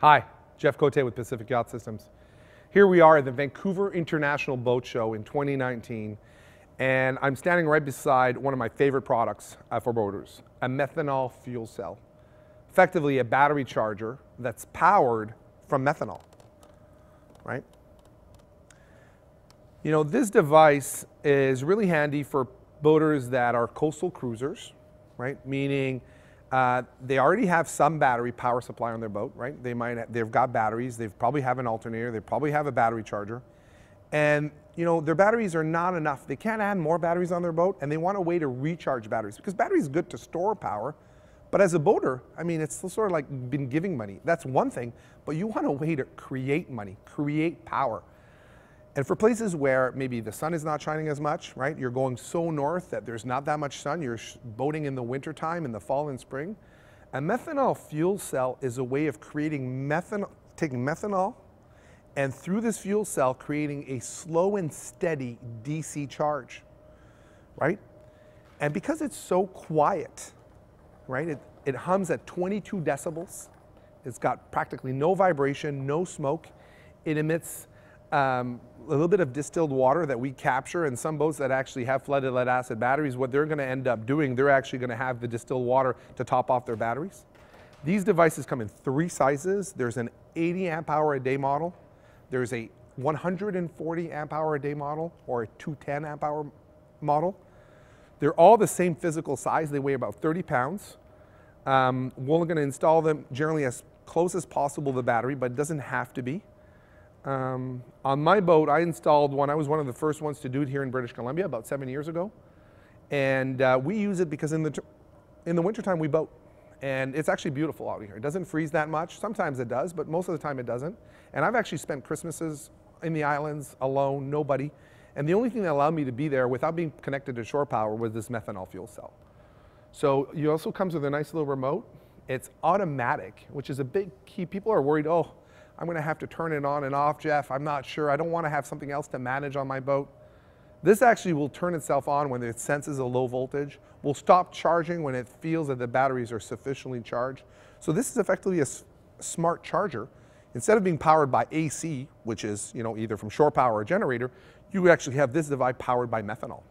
Hi, Jeff Cote with Pacific Yacht Systems. Here we are at the Vancouver International Boat Show in 2019, and I'm standing right beside one of my favorite products uh, for boaters, a methanol fuel cell. Effectively a battery charger that's powered from methanol, right? You know, this device is really handy for boaters that are coastal cruisers, right? Meaning uh, they already have some battery power supply on their boat, right? They might have, they've got batteries. They probably have an alternator. They probably have a battery charger, and you know their batteries are not enough. They can't add more batteries on their boat, and they want a way to recharge batteries because batteries good to store power, but as a boater, I mean, it's sort of like been giving money. That's one thing, but you want a way to create money, create power. And for places where maybe the sun is not shining as much, right? You're going so north that there's not that much sun. You're boating in the wintertime, in the fall and spring. A methanol fuel cell is a way of creating methanol, taking methanol, and through this fuel cell, creating a slow and steady DC charge, right? And because it's so quiet, right? It, it hums at 22 decibels. It's got practically no vibration, no smoke. It emits um, a little bit of distilled water that we capture and some boats that actually have flooded lead acid batteries, what they're gonna end up doing, they're actually gonna have the distilled water to top off their batteries. These devices come in three sizes. There's an 80 amp hour a day model. There's a 140 amp hour a day model or a 210 amp hour model. They're all the same physical size. They weigh about 30 pounds. Um, we're gonna install them generally as close as possible to the battery, but it doesn't have to be. Um, on my boat, I installed one. I was one of the first ones to do it here in British Columbia about seven years ago. And uh, we use it because in the, in the wintertime we boat. And it's actually beautiful out here. It doesn't freeze that much. Sometimes it does, but most of the time it doesn't. And I've actually spent Christmases in the islands alone, nobody. And the only thing that allowed me to be there without being connected to shore power was this methanol fuel cell. So it also comes with a nice little remote. It's automatic, which is a big key. People are worried, oh, I'm going to have to turn it on and off, Jeff. I'm not sure. I don't want to have something else to manage on my boat. This actually will turn itself on when it senses a low voltage, will stop charging when it feels that the batteries are sufficiently charged. So this is effectively a smart charger. Instead of being powered by AC, which is you know either from shore power or generator, you actually have this device powered by methanol.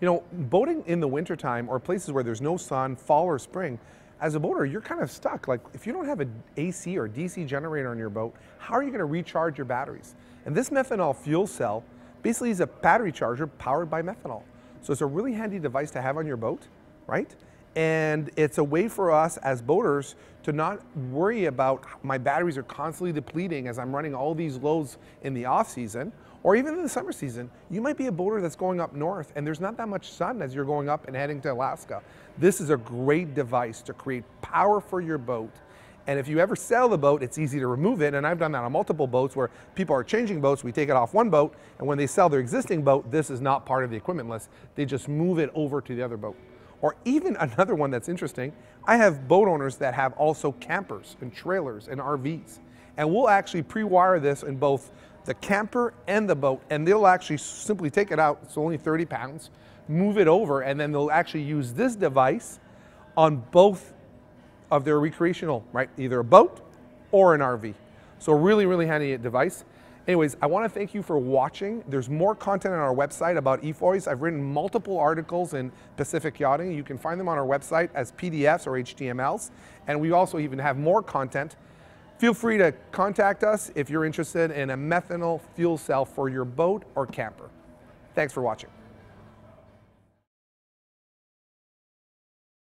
You know, boating in the wintertime or places where there's no sun, fall or spring, as a boater, you're kind of stuck. Like if you don't have an AC or DC generator on your boat, how are you going to recharge your batteries? And this methanol fuel cell basically is a battery charger powered by methanol. So it's a really handy device to have on your boat, right? And it's a way for us as boaters to not worry about my batteries are constantly depleting as I'm running all these loads in the off season or even in the summer season. You might be a boater that's going up north and there's not that much sun as you're going up and heading to Alaska. This is a great device to create power for your boat. And if you ever sell the boat, it's easy to remove it. And I've done that on multiple boats where people are changing boats. We take it off one boat, and when they sell their existing boat, this is not part of the equipment list. They just move it over to the other boat. Or even another one that's interesting, I have boat owners that have also campers and trailers and RVs. And we'll actually pre-wire this in both the camper and the boat, and they'll actually simply take it out, it's only 30 pounds, move it over, and then they'll actually use this device on both of their recreational, right? Either a boat or an RV. So really, really handy device. Anyways, I want to thank you for watching. There's more content on our website about EFOYs. I've written multiple articles in Pacific Yachting. You can find them on our website as PDFs or HTMLs. And we also even have more content. Feel free to contact us if you're interested in a methanol fuel cell for your boat or camper. Thanks for watching.